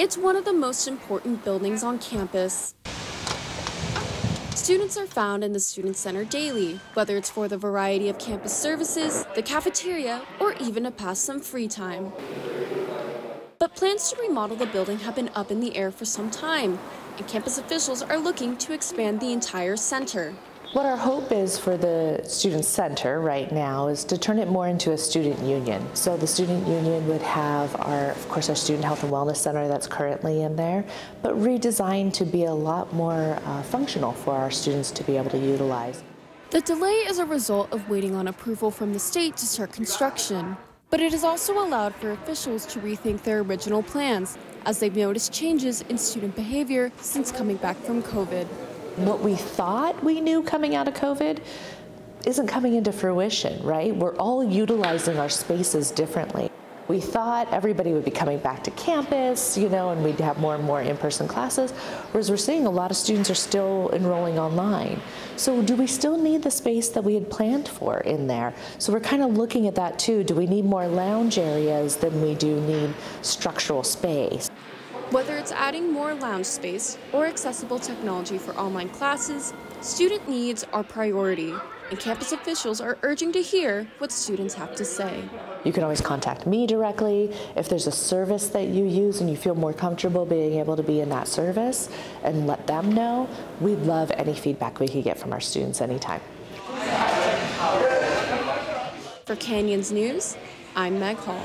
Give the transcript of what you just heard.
It's one of the most important buildings on campus. Students are found in the Student Center daily, whether it's for the variety of campus services, the cafeteria, or even to pass some free time. But plans to remodel the building have been up in the air for some time, and campus officials are looking to expand the entire center. What our hope is for the Student Center right now is to turn it more into a student union. So the student union would have our, of course, our Student Health and Wellness Center that's currently in there, but redesigned to be a lot more uh, functional for our students to be able to utilize. The delay is a result of waiting on approval from the state to start construction. But it has also allowed for officials to rethink their original plans as they've noticed changes in student behavior since coming back from COVID what we thought we knew coming out of COVID isn't coming into fruition, right? We're all utilizing our spaces differently. We thought everybody would be coming back to campus, you know, and we'd have more and more in-person classes, whereas we're seeing a lot of students are still enrolling online. So do we still need the space that we had planned for in there? So we're kind of looking at that too. Do we need more lounge areas than we do need structural space? Whether it's adding more lounge space or accessible technology for online classes, student needs are priority, and campus officials are urging to hear what students have to say. You can always contact me directly. If there's a service that you use and you feel more comfortable being able to be in that service and let them know, we'd love any feedback we can get from our students anytime. For Canyons News, I'm Meg Hall.